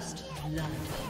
First blood.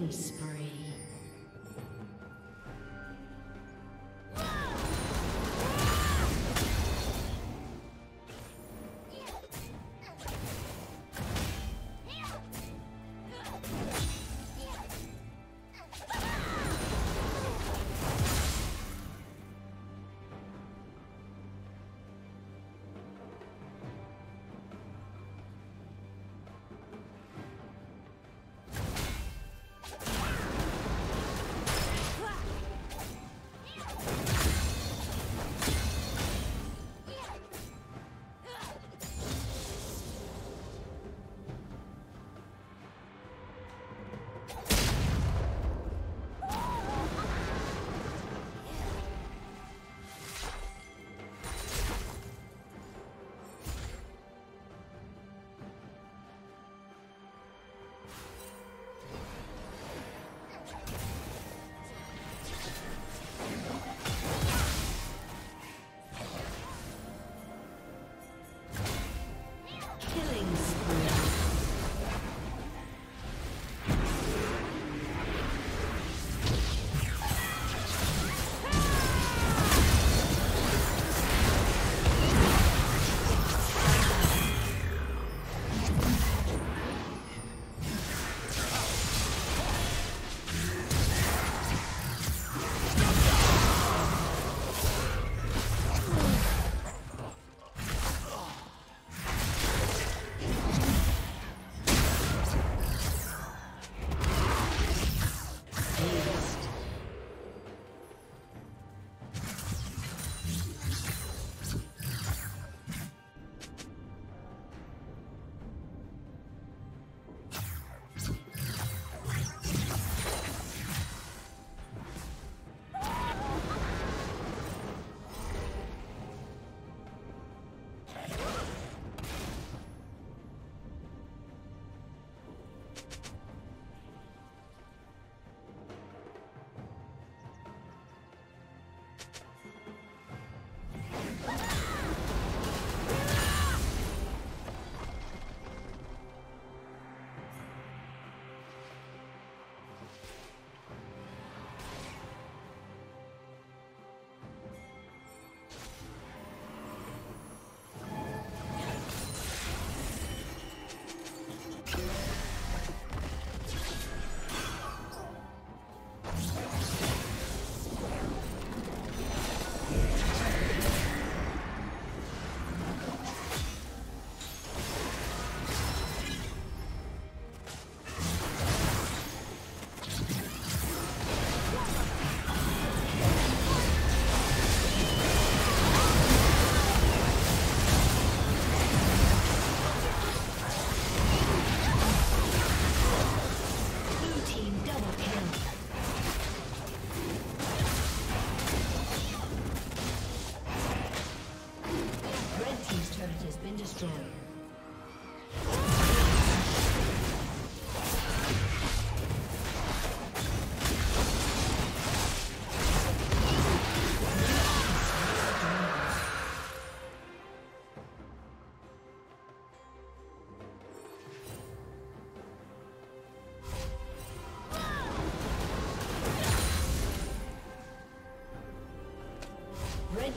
Killing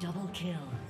Double kill.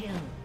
Kill.